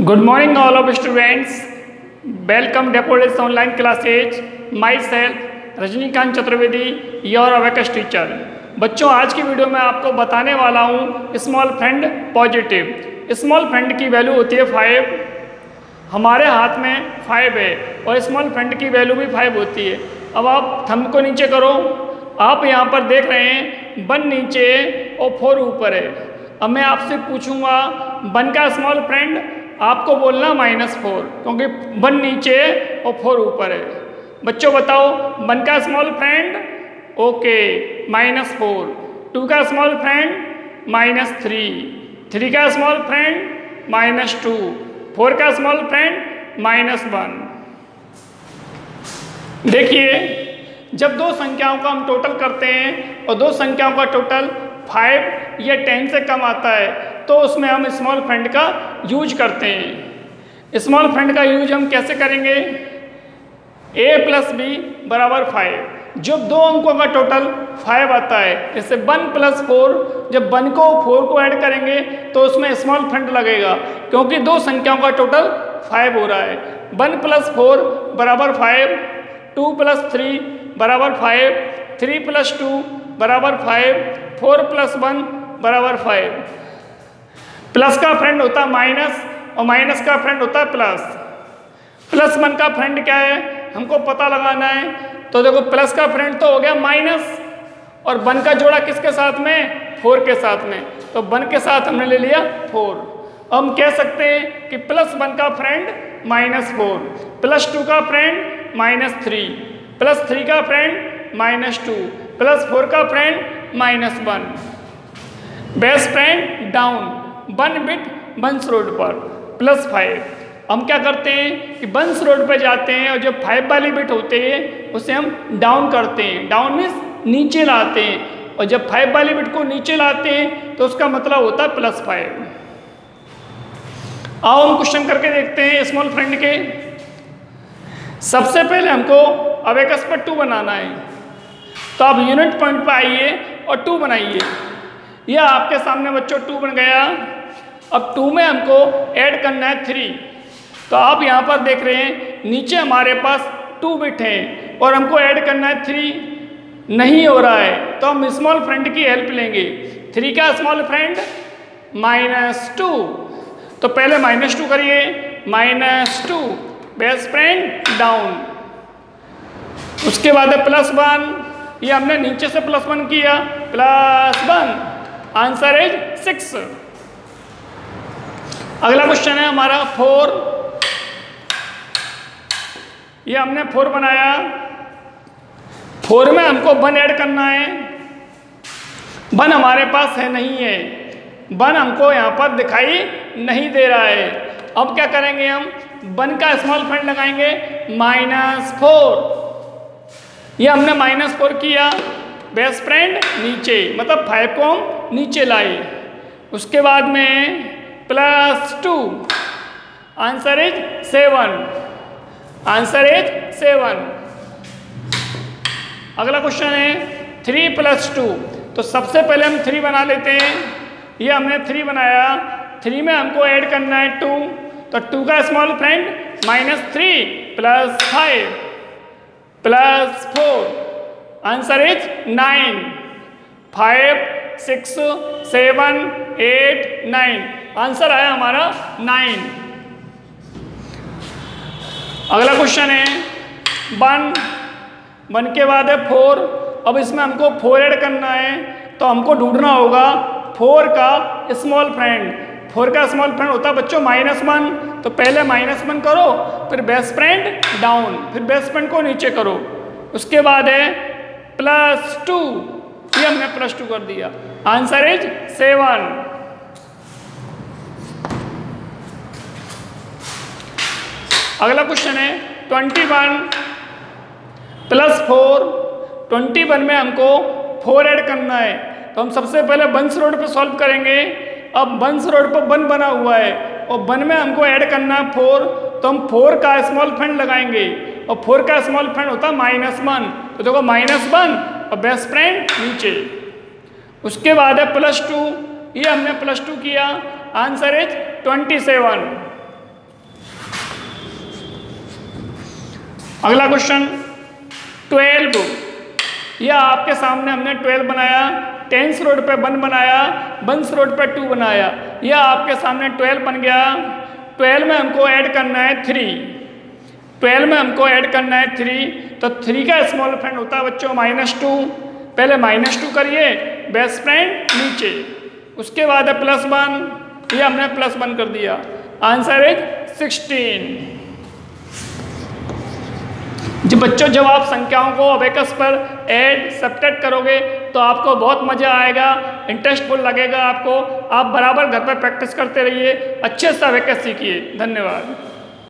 Good all of students welcome Welcome online classes my self Rajnikant Chaturvedi your abacus teacher बच्चों, आज की video में आपको बताने वाला हूँ small friend positive small friend की वैल्यू होती है फाइव हमारे हाथ में फाइव है और स्मॉल फ्रेंड की वैल्यू भी फाइव होती है। अब आप थम को नीचे करो। आप यहाँ पर देख रहे हैं वन नीचे और फोर ऊपर है। अब मैं आपसे पूछूँगा वन का स्मॉल फ्रेंड आपको बोलना माइनस फोर, क्योंकि वन नीचे है और फोर ऊपर है। बच्चों बताओ, वन का small friend okay minus four two का small friend minus three three का small friend minus two four का स्मॉल फ्रेंड माइनस वन देखिए, जब दो संख्याओं का हम टोटल करते हैं, और दो संख्याओं का टोटल फाइव या टेन से कम आता है तो उसमें हम स्मॉल फंड का यूज़ करते हैं। स्मॉल फंड का यूज़ हम कैसे करेंगे? ए प्लस बी बराबर फाइव जब दो अंकों का टोटल फाइव आता है, जैसे वन प्लस फोर जब वन को फोर को ऐड करेंगे तो उसमें स्मॉल फंड लगेगा, क्योंकि दो संख्याओं का टोटल फाइव हो रहा है। वन प्लस फोर बराबर फाइव टू प्लस थ्री बराबर फाइव थ्री प्लस टू बराबर फाइव फोर प्लस वन बराबर फाइव प्लस का फ्रेंड होता है माइनस, और माइनस का फ्रेंड होता है प्लस। प्लस वन का फ्रेंड क्या है? हमको पता लगाना है। तो देखो, प्लस का फ्रेंड तो हो गया माइनस, और वन का जोड़ा किसके साथ में? फोर के साथ में। तो वन के साथ हमने ले लिया फोर। हम कह सकते हैं कि प्लस वन का friend minus four. Plus two का friend minus three. Plus three का friend minus two. Plus four का friend minus one. Best friend down one bit बंस रोड पर प्लस फाइव हम क्या करते हैं कि बंस रोड पर जाते हैं और जो फाइव वाली बिट होते हैं, उसे हम डाउन करते हैं। डाउन मीन्स नीचे लाते हैं। और जब फाइव वाली बिट को नीचे लाते हैं तो उसका मतलब होता है प्लस फाइव आओ हम क्वेश्चन करके देखते हैं स्मॉल फ्रेंड के। सबसे पहले हमको अवेकस पर टू बनाना है। तो आप यूनिट पॉइंट पर आइए और टू बनाइए। यह आपके सामने बच्चों टू बन गया। अब टू में हमको ऐड करना है थ्री तो आप यहाँ पर देख रहे हैं, नीचे हमारे पास टू बिट हैं और हमको ऐड करना है थ्री नहीं हो रहा है तो हम स्मॉल फ्रेंड की हेल्प लेंगे। थ्री का स्मॉल फ्रेंड माइनस टू तो पहले माइनस टू करिए। Minus two best friend down उसके बाद है प्लस वन ये हमने नीचे से प्लस वन किया। Plus one answer is six अगला क्वेश्चन है हमारा फोर ये हमने फोर बनाया. फोर में हमको वन ऐड करना है. वन हमारे पास है नहीं है. वन हमको यहाँ पर दिखाई नहीं दे रहा है. अब क्या करेंगे हम? वन का स्मॉल फ्रेंड लगाएँगे. माइनस फोर ये हमने माइनस फोर किया. बेस्ट फ्रेंड नीचे. मतलब फाइव को हम नीचे लाए. उसके बाद में plus two answer is seven answer is seven अगला क्वेश्चन है थ्री प्लस टू तो सबसे पहले हम थ्री बना लेते हैं। ये हमने थ्री बनाया। थ्री में हमको ऐड करना है टू तो टू का small friend minus three plus five plus four answer is nine five six seven eight nine answer आया हमारा नाइन अगला क्वेश्चन है वन वन के बाद है फोर अब इसमें हमको फोर ऐड करना है तो हमको ढूंढना होगा फोर का स्मॉल फ्रेंड फोर का स्मॉल फ्रेंड होता है बच्चों माइनस वन तो पहले माइनस वन करो, फिर बेस्ट फ्रेंड डाउन फिर बेस्ट फ्रेंड को नीचे करो. उसके बाद है प्लस टू ये हमने टू कर दिया। आंसर इज़ सेवन अगला क्वेश्चन है, twenty one plus four. Twenty one में हमको फोर ऐड करना है। तो हम सबसे पहले बंस रोड पर सॉल्व करेंगे। अब बंस रोड पर वन बना हुआ है और वन में हमको ऐड करना है फोर। तो हम फोर का स्मॉल फ्रेंड लगाएँगे और फोर का स्मॉल फ्रेंड होता है माइनस वन। तो देखो, माइनस वन और बेस्ट फ्रेंड नीचे उसके बाद है प्लस टू ये हमने प्लस टू किया. आंसर इज़ ट्वेंटी सेवन अगला क्वेश्चन ट्वेल्व यह आपके सामने हमने ट्वेल्व बनाया. टेंस रोड पे वन बनाया. बंस रोड पे टू बनाया. यह आपके सामने ट्वेल्व बन गया. ट्वेल्व में हमको ऐड करना है थ्री ट्वेल्व में हमको ऐड करना है थ्री तो थ्री का स्मॉल फ्रेंड होता है बच्चों माइनस टू पहले माइनस टू करिए बेस्ट फ्रेंड नीचे। उसके बाद है प्लस वन ये हमने प्लस वन कर दिया। आंसर इज़ सिक्सटीन जब बच्चों, जब आप संख्याओं को अबेकस पर ऐड सब्ट्रैक्ट करोगे तो आपको बहुत मज़ा आएगा इंटरेस्टफुल लगेगा आपको। आप बराबर घर पर प्रैक्टिस करते रहिए, अच्छे से अबेकस सीखिए। धन्यवाद।